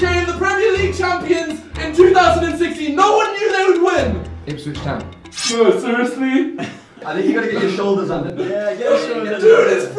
became the Premier League champions in 2016. No one knew they would win. Ipswich Town. No, seriously? I think you gotta get your shoulders under. Yeah, get. Dude, it's